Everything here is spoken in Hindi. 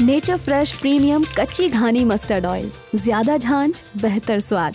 नेचर फ्रेश प्रीमियम कच्ची घानी मस्टर्ड ऑयल ज़्यादा झांझ बेहतर स्वाद.